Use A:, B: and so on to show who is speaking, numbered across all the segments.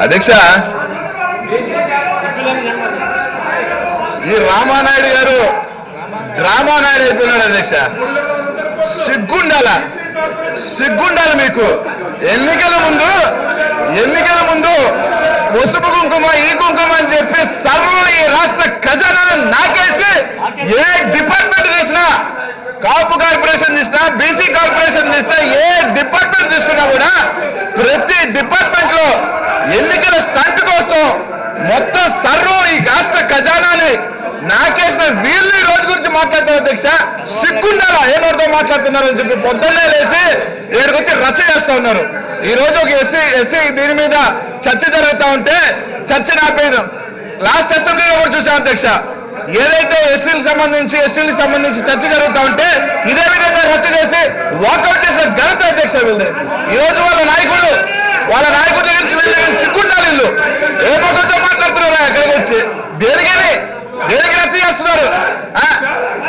A: అధ్యక్ష. ఈ రామానాయుడు గారు రామానాయుడు అయిపోయినాడు అధ్యక్ష. సిగ్గుండాల. సిగ్గుండాలి మీకు. ఎన్నికల ముందు ఎన్నికల ముందు పసుపు కుంకుమ ఈ కుంకుమ అని చెప్పి సర్వులు ఈ రాష్ట్ర ఎన్నికల స్టంట్ కోసం మొత్తం సర్వం ఈ రాష్ట్ర ఖజానాని నాకేసిన వీళ్ళు ఈ రోజు గురించి మాట్లాడతారు అధ్యక్ష. సిగ్గుండాలా? ఏమర్థం మాట్లాడుతున్నారని చెప్పి పొద్దున్నే లేసి ఇక్కడికి వచ్చి రచ్చ చేస్తా ఉన్నారు. ఈ రోజు ఒక ఎస్సీ ఎస్సీ దీని మీద చర్చ జరుగుతా ఉంటే చర్చ నాపేయడం లాస్ట్ అసెంబ్లీలో కూడా చూసాం అధ్యక్ష. ఏదైతే ఎస్సీలకు సంబంధించి ఎస్సీలకు సంబంధించి చర్చ జరుగుతా ఉంటే ఇదే విధంగా రచ్చ చేసి వాకౌట్ చేసిన ఘనత అధ్యక్ష వీళ్ళది. ఈ రోజు వాళ్ళ నాయకుడు వాళ్ళ నాయకుడి దగ్గర నుంచి వీళ్ళ దగ్గర సిగ్గుండాలి వీళ్ళు ఏ మొక్కలతో మాట్లాడుతున్నారు అక్కడికి వచ్చి దేనికని దేనికి రచ్చ చేస్తున్నారు ఆ?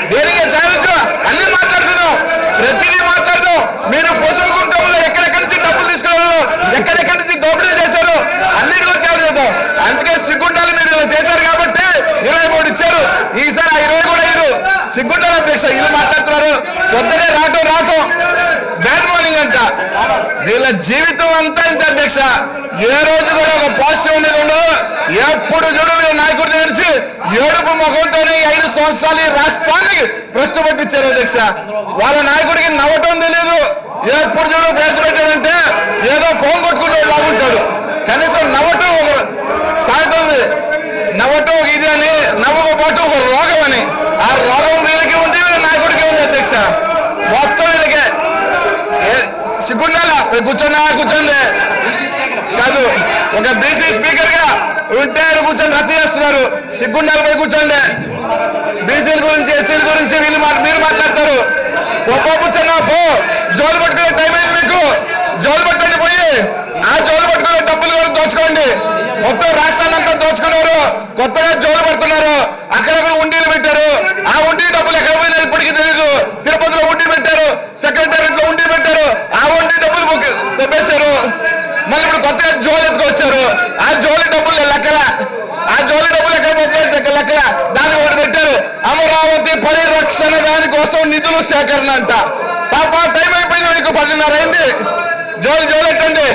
A: దేనికి ఛాలెంజ్ అన్ని మాట్లాడుతున్నాం ప్రతిదీ మాట్లాడదాం మీరు పసుపు కుంటంలో ఎక్కడెక్కడి నుంచి డబ్బులు తీసుకున్నారు ఎక్కడెక్కడి నుంచి దోపిడీ చేశారు అన్నిటి గురించి చేద్దాం అందుకే సిగ్గుండాలి మీరు ఇలా చేశారు కాబట్టి ఇరవై మూడు ఇచ్చారు ఈసారి ఆ ఇరవై కూడా ఇరు సిగ్గుండాలి ఇల్లు మాట్లాడుతున్నారు. పొద్దునే రావటం రావటం బ్యాడ్ మార్నింగ్ అంట. వీళ్ళ జీవితం అంతా ఇంత అధ్యక్ష. ఏ రోజు కూడా ఒక పాజిటివ్ అనేది ఉండదు. ఎప్పుడు చూడు వీళ్ళ నాయకుడు తెరిచి ఏడుపు ముఖంతోనే ఐదు సంవత్సరాలు ఈ రాష్ట్రానికి ప్రశ్న పట్టించారు అధ్యక్ష. వాళ్ళ నాయకుడికి నవ్వటం తెలియదు ఎప్పుడు చూడు ప్రశ్న పెట్టాడంటే ఏదో ఫోన్ కొట్టుకునే లాగుంటాడు. కనీసం నవ్వటం ఒక సాగుతుంది నవ్వటం ఒక ఇది అని నవ్వకపోవటం ఒక రోగం అని ఆ రోగం వీళ్ళకి ఉంది వీళ్ళ నాయకుడికి ఉంది అధ్యక్ష మొత్తం వీళ్ళకే చిక్కుండాలా సిగ్గుండాలా? పోయి కూర్చోండి కూర్చోండి. కాదు ఒక బీసీ స్పీకర్గా ఉంటే కూర్చొని రచ్చ చేస్తున్నారు. సిగ్గుండాలి పోయి కూర్చోండి. కోసం నిధులు సేకరణ అంట. పాప టైం అయిపోయింది మీకు పదిన్నర అయింది. జోలు జోలెట్టండి.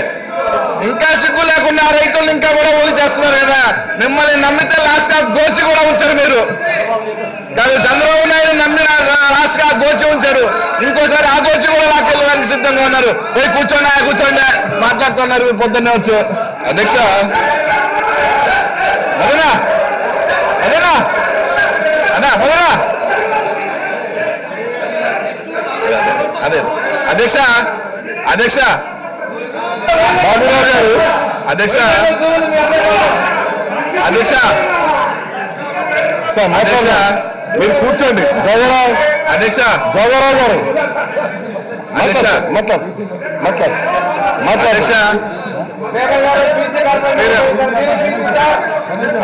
A: ఇంకా సిగ్గు లేకుండా రైతులు రైతులను ఇంకా కూడా ఓలి చేస్తున్నారు కదా. మిమ్మల్ని నమ్మితే లాస్ట్గా గోచి కూడా ఉంచారు మీరు. కానీ చంద్రబాబు నాయుడు నమ్మిన లాస్ట్గా గోచి ఉంచారు. ఇంకోసారి ఆ గోచి కూడా లాక్కెళ్ళడానికి సిద్ధంగా ఉన్నారు. పోయి కూర్చోండి ఆ కూర్చోండి. మాట్లాడుతున్నారు పొద్దున్నే వచ్చు. అధ్యక్ష. అదేనా అధ్యక్ష అధ్యక్ష. బాబురావు గారు అధ్యక్ష. అధ్యక్ష. అధ్యక్ష.
B: మీరు కూర్చోండి. జోగరావు.
A: అధ్యక్ష.
B: జోగరావు గారు.
A: అధ్యక్ష.
B: మొత్తం మొత్తం
A: అధ్యక్ష.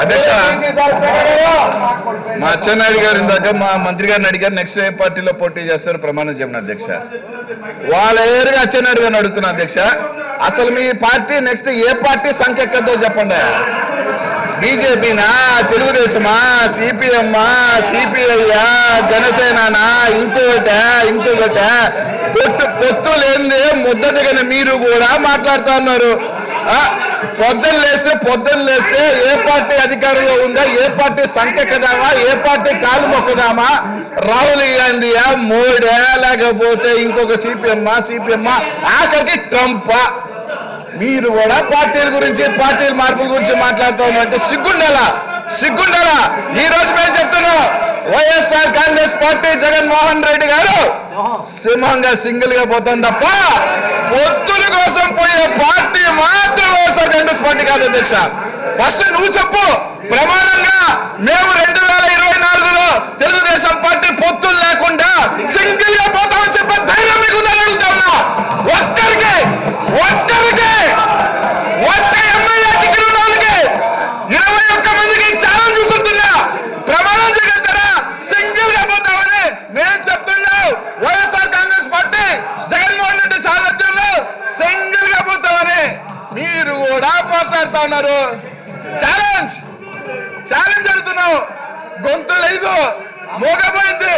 A: అధ్యక్ష మా అచ్చెన్నాయుడు గారి ఇందాక మా మంత్రి గారిని అడిగారు నెక్స్ట్ ఏ పార్టీలో పోటీ చేస్తారు? ప్రమాణం చెప్పిన అధ్యక్ష. వాళ్ళ ఏరుగా అచ్చెన్నాయుడు గారిని అడుగుతున్నా అధ్యక్ష అసలు మీ పార్టీ నెక్స్ట్ ఏ పార్టీ సంఖ్య ఎక్కద్దో చెప్పండి? బీజేపీనా తెలుగుదేశమా సిపిఎమ్మా సిపిఐయా జనసేననా ఇంకొకట ఇంకొకట పొత్తు పొత్తు లేనిదే ముద్ద దిగన మీరు కూడా మాట్లాడుతా ఉన్నారు. పొద్దున్న లేస్తే పొద్దున్న లేస్తే ఏ పార్టీ అధికారంలో ఉందా ఏ పార్టీ సంకెక్కదామా ఏ పార్టీ కాలు మొక్కదామా? రాహుల్ గాంధీయా మోడా లేకపోతే ఇంకొక సిపిఎమ్మా సిపిఎమ్మా ఆఖరికి ట్రంపా మీరు కూడా పార్టీల గురించి పార్టీల మార్పుల గురించి మాట్లాడుతూ ఉన్నారంటే సిగ్గుండాలా సిగ్గుండాలా. ఈ రోజు మేము చెప్తున్నాం వైఎస్ఆర్ కాంగ్రెస్ పార్టీ జగన్మోహన్ రెడ్డి గారు సింహంగా సింగిల్గా పోతుంది తప్ప పొత్తుల కోసం పోయే పార్టీ మాత్రం వైఎస్ఆర్ కాంగ్రెస్ పార్టీ కాదు అధ్యక్ష. ఫస్ట్ నువ్వు చెప్పు. ప్రమాణంగా మేము రెండు వేల కూడా మాట్లాడుతా ఉన్నారు. ఛాలెంజ్ ఛాలెంజ్ అడుగుతున్నావు. గొంతు లేదు మోగపోయింది.